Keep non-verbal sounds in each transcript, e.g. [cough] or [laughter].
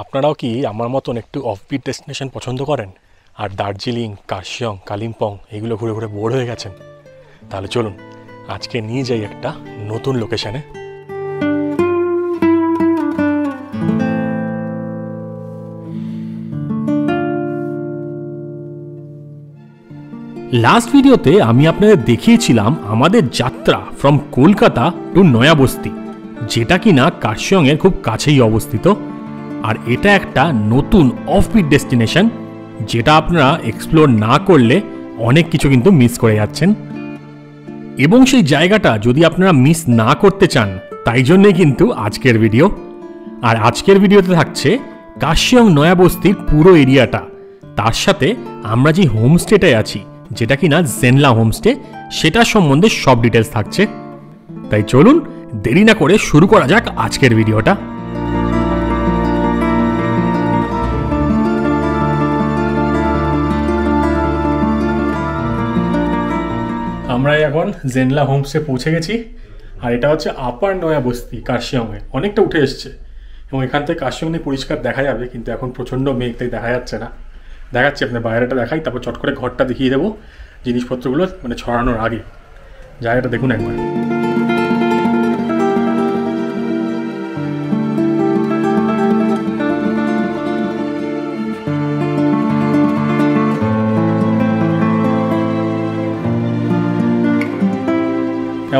আপনারাও কি আমার মতন একটু অফবিট ডেস্টিনেশন পছন্দ করেন? আর দার্জিলিং, কার্শিয়ং, কালিম্পং, এগুলো ঘুরে ঘুরে বোর হয়ে গেছেন। তাহলে চলুন, আজকে নিয়ে যাই একটা নতুন লোকেশনে লাস্ট ভিডিওতে আমি আপনাদের দেখিয়েছিলাম আমাদের যাত্রা ফ্রম কলকাতা টু নয়াবস্তি, যেটা কিনা কার্শিয়ংয়ের খুব কাছেই অবস্থিত। আর এটা একটা নতুন অফবিট ডেস্টিনেশন যেটা আপনারা এক্সপ্লোর না করলে অনেক কিছু কিন্তু মিস করে যাচ্ছেন। এবং সেই জায়গাটা যদি আপনারা মিস না করতে চান, তাই জন্যই কিন্তু আজকের ভিডিও আর আজকের ভিডিওতে থাকছে কাশিয়ং নয়াবস্তির পুরো এরিয়াটা। তার সাথে আমরা যে হোমস্টেটায় আছি, যেটা কিনা জেনলা হোমস্টে সেটার সম্বন্ধে সব ডিটেলস থাকছে। তাই চলুন দেরি না করে শুরু করা যাক আজকের ভিডিওটা আমরা এখন জেনলা হোমসে পৌঁছে গেছি। আর এটা হচ্ছে আপার নয়া বস্তি কার্শিয়ংয়ে অনেকটা উঠে এসছে। এবং এখান থেকে কার্শিয়ং পরিষ্কার দেখা যাবে, কিন্তু এখন প্রচণ্ড মেঘ তাই দেখা যাচ্ছে না। দেখাচ্ছি আপনার বাইরেটা দেখাই, তারপর চট করে ঘরটা দেখিয়ে দেবো, জিনিসপত্রগুলো মানে ছড়ানোর আগে। জায়গাটা দেখুন একবার।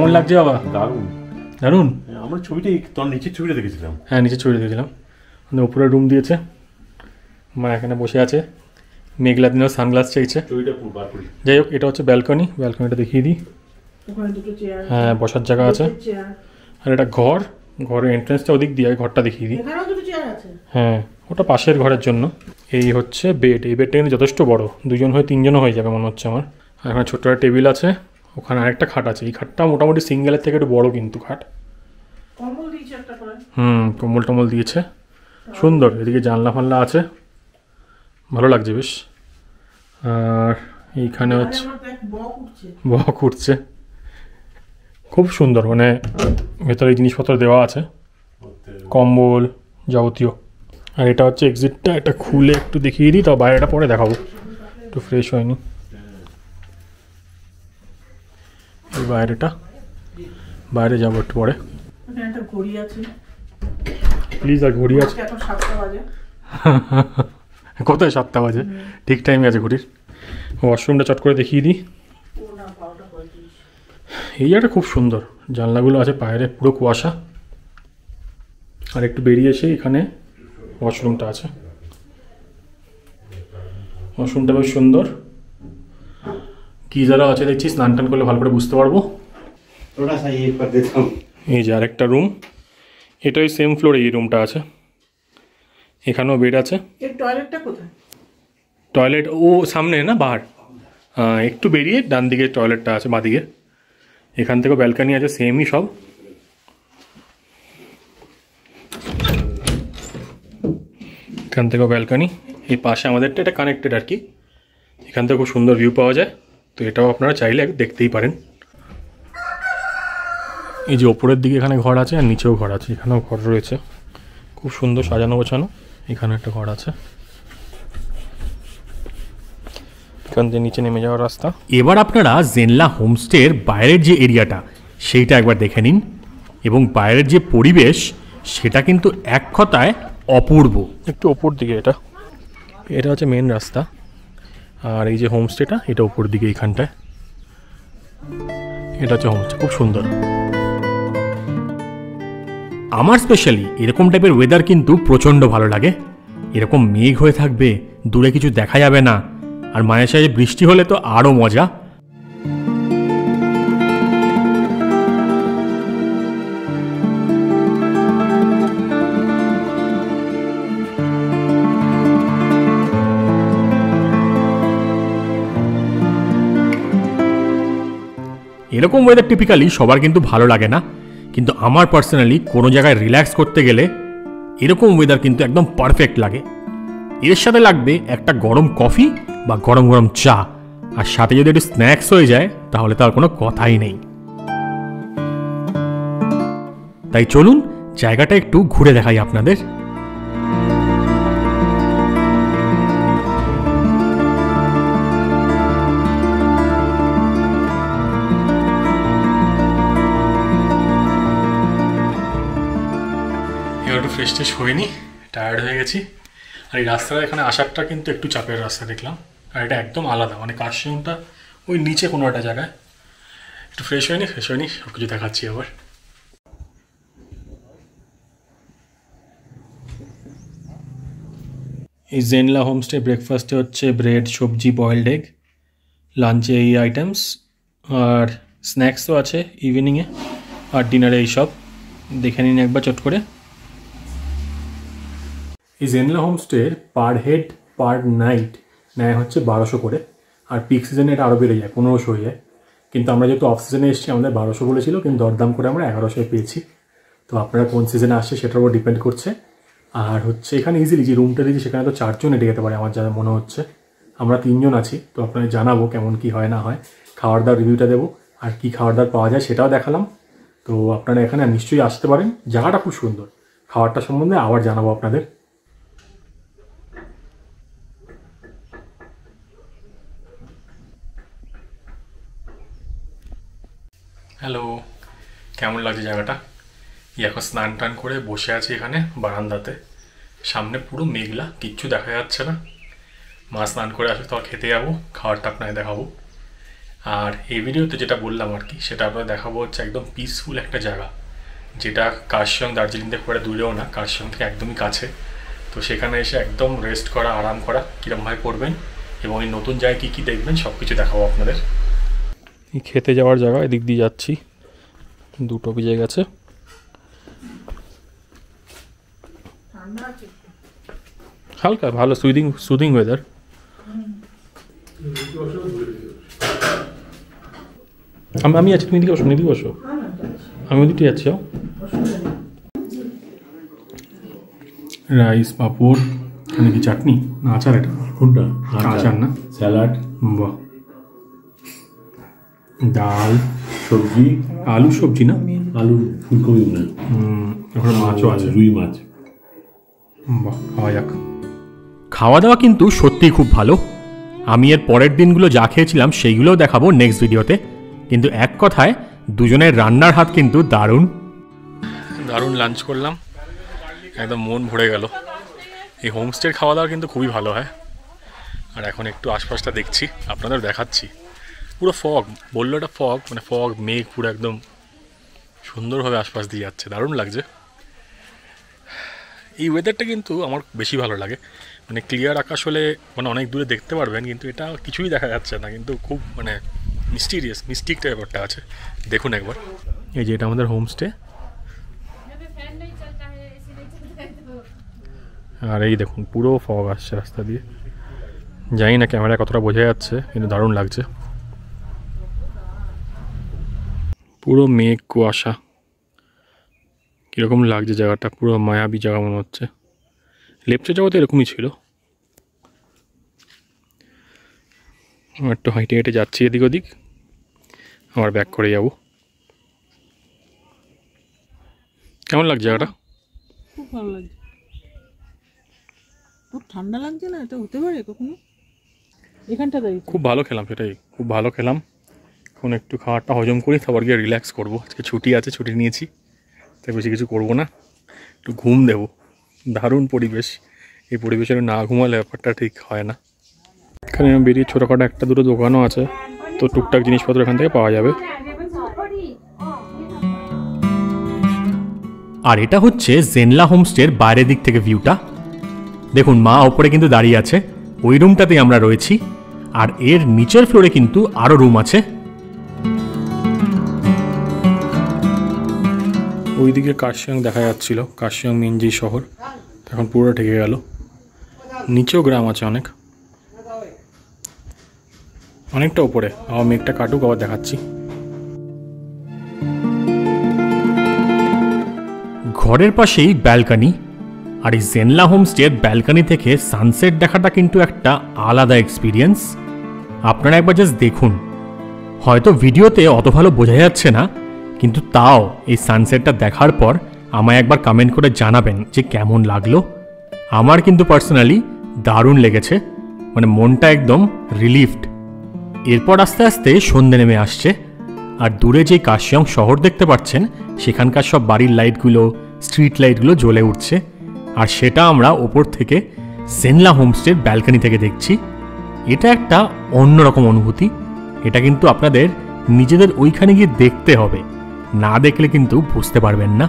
কেমন লাগছে বাবা? দারুণ। দারুণ আমরা ছবিটা তোর নিচের ছবিটা দেখেছিলাম। হ্যাঁ নিচে ছড়িয়ে দেখেছিলাম। মানে উপরে রুম দিয়েছে। মা এখানে বসে আছে। মেঘলা দিনেও সানগ্লাস চাইছে। ছবিটা পুরো বার করি। যাই হোক এটা হচ্ছে ব্যালকনি ব্যালকনিটা দেখিয়ে দিই। ওখানে দুটো চেয়ার হ্যাঁ বসার জায়গা আছে। আর এটা ঘর। ঘরের এন্ট্রেন্সটা ওদিক দিয়ে ঘরটা দেখিয়ে দিই। এখানেও দুটো চেয়ার আছে। হ্যাঁ ওটা পাশের ঘরের জন্য। এই হচ্ছে বেড এই বেডটা কিন্তু যথেষ্ট বড়। দুজন হয়ে তিনজনও হয়ে যাবে মনে হচ্ছে আমার। আর এখানে ছোট্ট একটা টেবিল আছে। ওখানে আরেকটা খাট আছে। এই খাটটা মোটামুটি সিঙ্গেলের থেকে একটু বড় কিন্তু খাট। হুম কম্বল টম্বল দিয়েছে। সুন্দর এদিকে জানলা ফানলা আছে। ভালো লাগছে বেশ। আর এইখানে হচ্ছে বক উঠছে। খুব সুন্দর মানে ভেতরে জিনিসপত্র দেওয়া আছে। কম্বল যাবতীয়। আর এটা হচ্ছে এক্সিটটা এটা খুলে একটু দেখিয়ে দিই তাও বাইরেটা পরে দেখাবো। একটু ফ্রেশ হয়নি। এই বাইরেটা। বাইরে যাব একটু পরে। প্লিজ আর ঘড়ি আছে। [laughs] কোথায় সাতটা বাজে? ঠিক টাইমে আছে ঘড়ির। ওয়াশরুমটা চট করে দেখিয়ে দিই। এই জায়গাটা খুব সুন্দর। জানলাগুলো আছে বাইরে পুরো কুয়াশা। আর একটু বেরিয়ে এসে এখানে ওয়াশরুমটা আছে। ওয়াশরুমটা বেশ সুন্দর। কি যারা আছে দেখছিস স্নান টান করলে ভালো করে বুঝতে পারব। এই যে আরেকটা রুম এটাই সেম ফ্লোরে এই রুমটা আছে। এখানেও বেড আছে। টয়লেটটা টয়লেট ও সামনে না বাহার? একটু বেরিয়ে ডান দিকে টয়লেটটা আছে বাঁদিকে এখান থেকেও ব্যালকানি আছে সেমই সব। এখান থেকেও ব্যালকানি এই পাশে আমাদেরটা এটা কানেক্টেড আর কি। এখান থেকে খুব সুন্দর ভিউ পাওয়া যায়। তো এটাও আপনারা চাইলে দেখতেই পারেন। এই যে ওপরের দিকে এখানে ঘর আছে আর নিচেও ঘর আছে, এখানেও ঘর রয়েছে। খুব সুন্দর সাজানো গোছানো, এখানে একটা ঘর আছে। এখান থেকে নিচে নেমে যাওয়ার রাস্তা। এবার আপনারা জেনলা হোমস্টের বাইরের যে এরিয়াটা, সেইটা একবার দেখে নিন। এবং বাইরের যে পরিবেশ, সেটা কিন্তু এক কথায় অপূর্ব। একটু ওপর দিকে এটা। এটা হচ্ছে মেন রাস্তা। আর এই যে হোমস্টেটা, এটা উপর দিকে এখানটায় এটা হচ্ছে হোমস্টে, খুব সুন্দর। আমার স্পেশালি এরকম টাইপের ওয়েদার কিন্তু প্রচণ্ড ভালো লাগে। এরকম মেঘ হয়ে থাকবে, দূরে কিছু দেখা যাবে না। আর মায়ের সাথে বৃষ্টি হলে তো আরও মজা। এরকম ওয়েদার টিপিক্যালি সবার কিন্তু ভালো লাগে না। কিন্তু আমার পার্সোনালি কোনো জায়গায় রিল্যাক্স করতে গেলে এরকম ওয়েদার কিন্তু একদম পারফেক্ট লাগে। এর সাথে লাগবে একটা গরম কফি বা গরম গরম চা। আর সাথে যদি একটু স্ন্যাক্স হয়ে যায়, তাহলে তো আর কোনো কথাই নেই। তাই চলুন, জায়গাটা একটু ঘুরে দেখাই আপনাদের। ফ্রেশ ট্রেশ হয়নি টায়ার্ড হয়ে গেছি। আর এই রাস্তাটা এখানে আসারটা কিন্তু একটু চাপের রাস্তা দেখলাম। আর এটা একদম আলাদা মানে কাশিমটা ওই নিচে কোনো একটা জায়গায়। একটু ফ্রেশ হয়নি ফ্রেশ হয়নি সব কিছু দেখাচ্ছি আবার। এই জেনলা হোমস্টে ব্রেকফাস্টে হচ্ছে ব্রেড সবজি বয়েলড এগ লাঞ্চে এই আইটেমস আর স্ন্যাক্সও আছে ইভিনিংয়ে আর ডিনারে এইসব দেখে নিন একবার চট করে। এই জেনলা হোমস্টের পার হেড পার নাইট নেয় হচ্ছে বারোশো করে। আর পিক সিজনে এটা আরও বেড়ে যায়, পনেরোশো হয়ে যায়। কিন্তু আমরা যেহেতু অফ সিজনে এসেছি, আমাদের বারোশো বলেছিল, কিন্তু দরদাম করে আমরা এগারোশোয় পেয়েছি। তো আপনারা কোন সিজনে আসছে সেটার উপর ডিপেন্ড করছে। আর হচ্ছে এখানে ইজিলি যে রুমটা দিয়েছি, সেখানে তো চারজন এটে যেতে পারে, আমার যা মনে হচ্ছে। আমরা তিনজন আছি, তো আপনাদের জানাব কেমন কি হয় না হয়। খাওয়ার দাওয়ার রিভিউটা দেবো, আর কি খাওয়ার দাওয়ার পাওয়া যায় সেটাও দেখালাম। তো আপনারা এখানে নিশ্চয়ই আসতে পারেন। জায়গাটা খুব সুন্দর। খাবারটা সম্বন্ধে আবার জানাব আপনাদের। হ্যালো কেমন লাগছে জায়গাটা? এখন স্নান টান করে বসে আছি এখানে, বারান্দাতে। সামনে পুরো মেঘলা, কিচ্ছু দেখা যাচ্ছে না। মা স্নান করে আসলে তো খেতে যাব, খাবারটা আপনাকে দেখাবো। আর এই ভিডিওতে যেটা বললাম আর কি, সেটা আপনাদের দেখাবো হচ্ছে একদম পিসফুল একটা জায়গা। যেটা কার্শিয়ং দার্জিলিং থেকে একটা দূরেও না কার্শিয়ং থেকে একদমই কাছে। তো সেখানে এসে একদম রেস্ট করা, আরাম করা কীরমভাবে করবেন এবং এই নতুন জায়গায় কী কী দেখবেন সব কিছু দেখাবো আপনাদের। খেতে যাওয়ার জায়গা এদিক দিয়ে যাচ্ছি। দুটো ভিজে গেছে। হালকা ভালো সুইদিং সুদিং ওয়েদার আমি আমি আছি তুমি এদিকে বসো এদিকে বসো। আমি ওদিকে যাচ্ছি। রাইস পাঁপড় এখানে কি চাটনি? না আচার এটা। কোনটা? আচার না। স্যালাড। বাহ। ডাল সবজি আলু সবজি না? আলু ফুলকপি মনে হয়। হুম ওখানে মাছও আছে। রুই মাছ। বাহ খাওয়া যাক। খাওয়া দাওয়া কিন্তু সত্যিই খুব ভালো। আমি এর পরের দিনগুলো যা খেয়েছিলাম সেইগুলোও দেখাবো নেক্সট ভিডিওতে কিন্তু এক কথায় দুজনের রান্নার হাত কিন্তু দারুণ। দারুণ লাঞ্চ করলাম। একদম মন ভরে গেল। এই হোমস্টের খাওয়া দাওয়া কিন্তু খুবই ভালো হয়। আর এখন একটু আশপাশটা দেখছি আপনাদের দেখাচ্ছি। পুরো ফগ বলল এটা ফগ মানে ফগ মেঘ পুরো একদম সুন্দরভাবে আশপাশ দিয়ে যাচ্ছে। দারুণ লাগছে। এই ওয়েদারটা কিন্তু আমার বেশি ভালো লাগে। মানে ক্লিয়ার আকাশ হলে মানে অনেক দূরে দেখতে পারবেন, কিন্তু এটা কিছুই দেখা যাচ্ছে না। কিন্তু খুব মানে মিস্টিরিয়াস মিস্টিকটা ব্যাপারটা আছে। দেখুন একবার। এই যে এটা আমাদের হোমস্টে আর এই দেখুন, পুরো ফগ আসছে রাস্তা দিয়ে। জানি না ক্যামেরা কতটা বোঝা যাচ্ছে, কিন্তু দারুণ লাগছে। পুরো মেঘ কুয়াশা। কীরকম লাগছে জায়গাটা? পুরো মায়াবী জায়গা মনে হচ্ছে। লেপচা জগতে এরকমই ছিল। আমি একটু হাঁটে হেঁটে যাচ্ছি এদিক ওদিক। আবার ব্যাক করে যাব। কেমন লাগছে জায়গাটা? খুব ভালো লাগছে। খুব ঠান্ডা লাগছে না? এটা হতে পারে কখনো? এখানটা খুব ভালো খেলাম সেটাই। খুব ভালো খেলাম। এখন একটু খাবারটা হজম করি, তারপর গিয়ে রিল্যাক্স করব। আজকে ছুটি আছে, ছুটি নিয়েছি, তাই বেশি কিছু করব না। একটু ঘুম দেবো। দারুণ পরিবেশ। এই পরিবেশের না ঘুমালে ব্যাপারটা ঠিক হয় না। এখানে বেরিয়ে ছোটোখাটো একটা দুটো দোকানও আছে, তো টুকটাক জিনিসপত্র এখান থেকে পাওয়া যাবে। আর এটা হচ্ছে জেনলা হোমস্টের বাইরের দিক থেকে ভিউটা। দেখুন, মা ওপরে কিন্তু দাঁড়িয়ে আছে। ওই রুমটাতেই আমরা রয়েছি। আর এর নিচের ফ্লোরে কিন্তু আরও রুম আছে। ওইদিকে কার্শিয়াং দেখা যাচ্ছিল কার্শিয়াং মেন যে শহর। এখন পুরো ঠেকে গেল। নিচেও গ্রাম আছে অনেক। অনেকটা উপরে। আবার মেঘটা কাটুক, আবার দেখাচ্ছি। ঘরের পাশেই ব্যালকানি, আর এই জেনলা হোমস্টের ব্যালকানি থেকে সানসেট দেখাটা কিন্তু একটা আলাদা এক্সপিরিয়েন্স আপনারা একবার জাস্ট দেখুন। হয়তো ভিডিওতে অত ভালো বোঝা যাচ্ছে না কিন্তু তাও এই সানসেটটা দেখার পর আমায় একবার কমেন্ট করে জানাবেন যে কেমন লাগল। আমার কিন্তু পার্সোনালি দারুণ লেগেছে মানে মনটা একদম রিলিফড এরপর আস্তে আস্তে সন্ধে নেমে আসছে, আর দূরে যে কাশিয়ং শহর দেখতে পাচ্ছেন, সেখানকার সব বাড়ির লাইটগুলো স্ট্রিট লাইটগুলো জ্বলে উঠছে, আর সেটা আমরা ওপর থেকে সেনলা হোমস্টের ব্যালকনি থেকে দেখছি। এটা একটা অন্যরকম অনুভূতি, এটা কিন্তু আপনাদের নিজেদের ওইখানে গিয়ে দেখতে হবে। না দেখলে কিন্তু বুঝতে পারবেন না।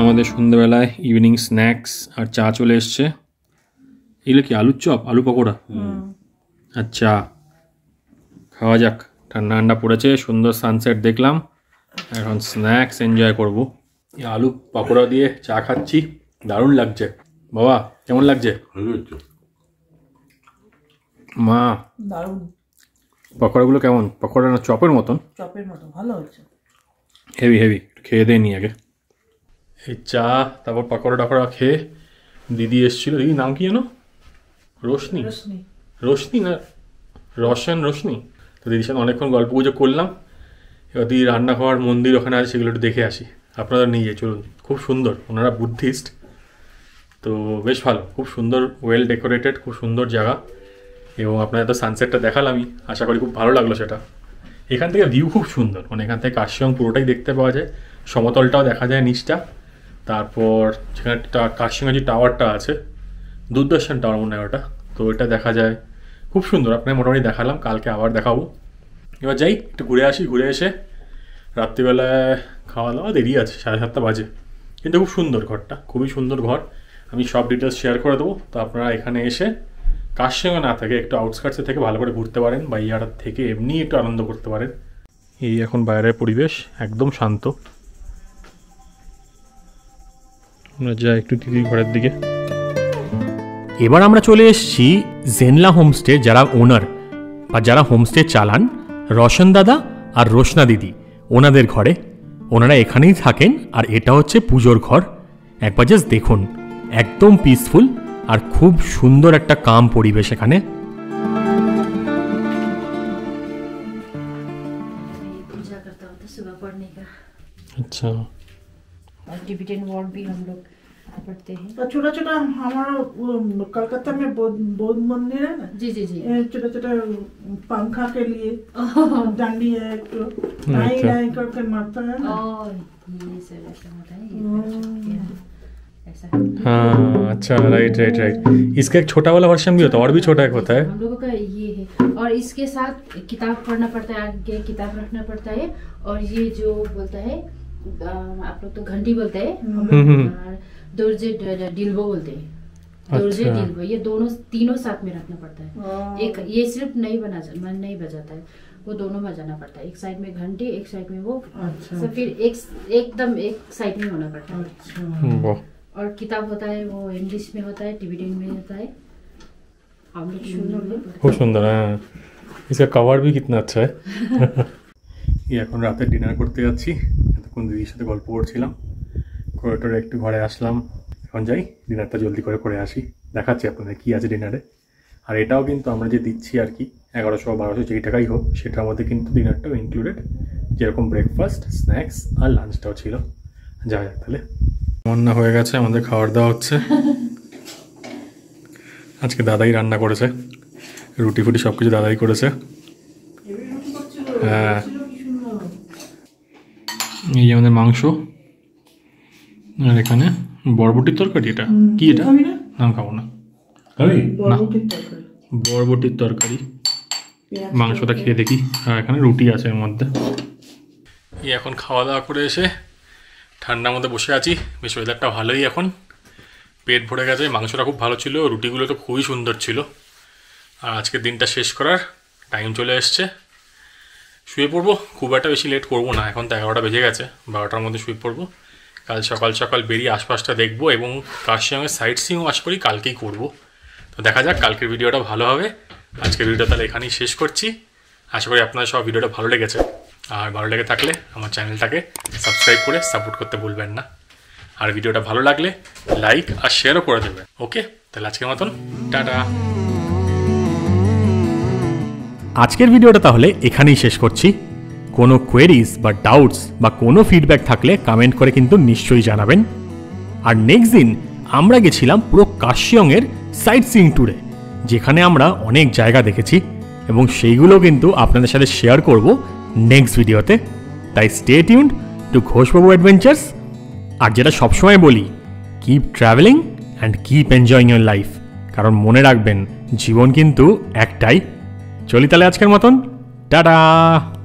আমাদের সন্ধ্যেবেলায় ইভিনিং স্ন্যাক্স আর চা চলে এসছে। এগুলো কি আলুর চপ? আলু পকোড়া? আচ্ছা খাওয়া যাক। ঠান্ডা ঠান্ডা পড়েছে সুন্দর সানসেট দেখলাম। এখন স্ন্যাক্স এনজয় করব। আলু পকোড়া দিয়ে চা খাচ্ছি। দারুণ লাগছে। বাবা কেমন লাগছে। মা দারুণ। পকোড়াগুলো কেমন? পকোড়া না চপের মতন? চপের মতো ভালো হচ্ছে হেভি হেভি খেয়ে দিয়ে নি আগে। এই চা তারপর পকোড়া টকোড়া খেয়ে দিদি এসেছিল। দিদি নাম কি জানো রোশনি? রোশনি। না? রসায়ন রোশনি? তো দিদির সাথে অনেকক্ষণ গল্প গুজব করলাম। এবার দিদি রান্না খাওয়ার মন্দির ওখানে আছে সেগুলো একটু দেখে আসি। আপনারা নিয়ে যাই চলুন। খুব সুন্দর। ওনারা বুদ্ধিস্ট। তো বেশ ভালো। খুব সুন্দর ওয়েল ডেকোরেটেড খুব সুন্দর জায়গা। এবং আপনাদের তো সানসেটটা দেখালামই। আশা করি খুব ভালো লাগল সেটা। এখান থেকে ভিউ খুব সুন্দর। মানে এখান থেকে কাশিয়ং পুরোটাই দেখতে পাওয়া যায়। সমতলটাও দেখা যায় নিচটা। তারপর যেখানে কাশিয়ংয়ে যে টাওয়ারটা আছে, দূরদর্শন টাওয়ার মনে হয় ওটা। তো এটা দেখা যায়। খুব সুন্দর। আপনাকে মোটামুটি দেখালাম। কালকে আবার দেখাবো। এবার যাই, একটু ঘুরে আসি। ঘুরে এসে রাত্রিবেলায় খাওয়া দাওয়া দেরি আছে, সাড়ে সাতটা বাজে। কিন্তু খুব সুন্দর ঘরটা। খুবই সুন্দর ঘর। আমি সব ডিটেলস শেয়ার করে দেবো। তো আপনারা এখানে এসে কার সঙ্গে না থাকে, একটু আউটস্কার্টসে থেকে ভালো করে ঘুরতে পারেন বা ইয়াটার থেকে এমনি একটু আনন্দ করতে পারেন। এই এখন বাইরের পরিবেশ একদম শান্ত। আমরা যাই একটু দিদির ঘরের দিকে। এবার আমরা চলে এসেছি জেনলা হোমস্টে যারা ওনার বা যারা হোমস্টে চালান রশন দাদা আর রোশনা দিদি, ওনাদের ঘরে। ওনারা এখানেই থাকেন আর এটা হচ্ছে পুজোর ঘর। একবার জাস্ট দেখুন, একদম পিসফুল আর খুব সুন্দর একটা কাম পরিবেশ এখানে पूजा करता होता सुबह पढ़ने का আচ্ছা और टिबिटेन वॉर्ड भी हम लोग पढ़ते हैं और छोटा छोटा हमारा वो, कलकत्ता में बौद्ध बौद्ध मंदिर है ना जी जी जी ये छोटा छोटा पंखा के लिए डंडी है एक तो ढाई अच्छा। ढाई करके मारता है ना और ये सब ऐसा होता है ये हम्म। ऐसा हाँ अच्छा राइट राइट राइट इसका एक छोटा वाला वर्जन भी होता है और भी छोटा एक होता है। हम लोगों का ये है। और इसके साथ किताब पढ़ना पड़ता है आगे किताब रखना पड़ता है। और ये जो बोलता है आप लोग तो घंटी बोलते हैं। हम हम्म, हम्म। लोग दुर्जे डिल्बो बोलते हैं। दुर्जे अच्छा। डिल्बो ये दोनों तीनों साथ में रखना पड़ता है। एक ये सिर्फ़ नहीं बना मन नहीं बजाता है। वो दोनों बजाना पड़ता है। एक साइड में घंटी एक साइड में वो। अच्छा। तो फिर एक एकदम एक साइड में होना पड़ता है। अच्छा। वाह। और किताब होता है वो इंग्लिश में होता है टिबिटेन में होता है हम लोग सुन लोग খুব সুন্দর হ্যাঁ इसका कवर भी कितना अच्छा है [laughs] এই এখন রাতে ডিনার করতে যাচ্ছি এতক্ষণ দিদির সাথে গল্প করছিলাম করে টোরে একটু ঘরে আসলাম এখন যাই ডিনারটা জলদি করে করে আসি দেখাচ্ছি আপনাদের কী আছে ডিনারে আর এটাও কিন্তু আমরা যে দিচ্ছি আর কি এগারোশো বারোশো যেই টাকাই হোক সেটার মধ্যে কিন্তু ডিনারটাও ইনক্লুডেড যেরকম ব্রেকফাস্ট স্ন্যাক্স আর লাঞ্চটাও ছিল যা যাক তাহলে রান্না হয়ে গেছে আমাদের খাবার দাওয়া হচ্ছে। আজকে দাদাই রান্না করেছে রুটি ফুটি সব কিছু দাদাই করেছে। হ্যাঁ। এই আমাদের মাংস আর এখানে বরবটির তরকারি এটা? কি এটা? না? নাম খাব না। বরবটির তরকারি। মাংসটা খেয়ে দেখি। আর এখানে রুটি আছে এর মধ্যে। এই এখন খাওয়া দাওয়া করে এসে ঠান্ডার মধ্যে বসে আছি। বেশ ওয়েদারটা ভালোই এখন। পেট ভরে গেছে, মাংসটা খুব ভালো ছিল, রুটিগুলো তো খুবই সুন্দর ছিল। আর আজকের দিনটা শেষ করার টাইম চলে এসছে। শুয়ে পড়ব, খুব একটা বেশি লেট করব না, এখন তো এগারোটা বেজে গেছে, বারোটার মধ্যে শুয়ে পড়ব। কাল সকাল সকাল বেরিয়ে আশপাশটা দেখব এবং কাশিয়াংয়ের সাইট সিংও আশা করি কালকেই করব। তো দেখা যাক, কালকের ভিডিওটা ভালো হবে। আজকের ভিডিওটা তাহলে এখানেই শেষ করছি। আশা করি আপনাদের সব ভিডিওটা ভালো লেগেছে। আর ভালো লেগে থাকলে আমার চ্যানেলটাকে সাবস্ক্রাইব করে সাপোর্ট করতে ভুলবেন না। আর ভিডিওটা ভালো লাগলে লাইক আর শেয়ারও করে দেবেন। ওকে? তাহলে আজকের মতন, টাটা। আজকের ভিডিওটা তাহলে এখানেই শেষ করছি। কোনো কোয়েরিজ বা ডাউটস বা কোনো ফিডব্যাক থাকলে কমেন্ট করে কিন্তু নিশ্চয়ই জানাবেন। আর নেক্সট দিন আমরা গেছিলাম পুরো কাশিয়ংয়ের সাইট সিইং ট্যুরে যেখানে আমরা অনেক জায়গা দেখেছি এবং সেইগুলো কিন্তু আপনাদের সাথে শেয়ার করব। নেক্সট ভিডিওতে তাই stay tuned to Ghoshbabu adventures আর যেটা সবসময় বলি keep travelling and keep enjoying your life কারণ মনে রাখবেন, জীবন কিন্তু একটাই। চলি তাহলে আজকের মতন। টাটা!